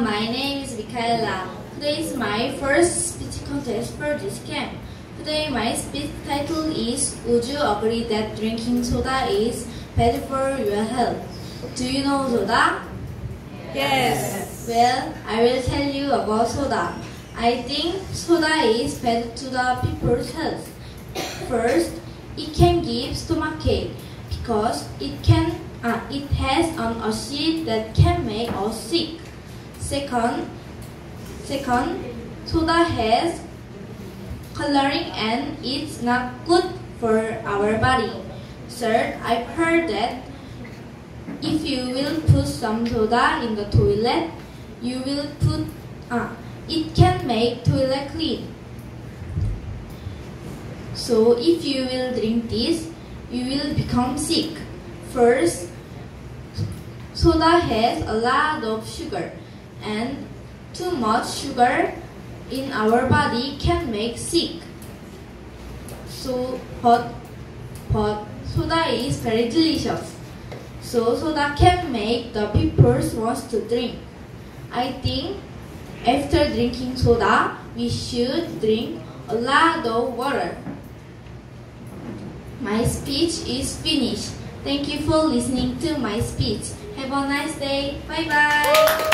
my name is Michaela. Today is my first speech contest for this camp. Today my speech title is Would you agree that drinking soda is bad for your health? Do you know soda? Yes. Well, I will tell you about soda. I think soda is bad to the people's health. First, it can give stomachache because it can uh, it has an acid that can make us sick. Second, second, soda has coloring and it's not good for our body. Third, I've heard that if you will put some soda in the toilet, you will put uh, it can make toilet clean. So if you will drink this, you will become sick. First, soda has a lot of sugar and too much sugar in our body can make sick. So but but soda is very delicious. So soda can make the people wants to drink. I think after drinking soda, we should drink a lot of water. My speech is finished. Thank you for listening to my speech. Have a nice day. Bye bye.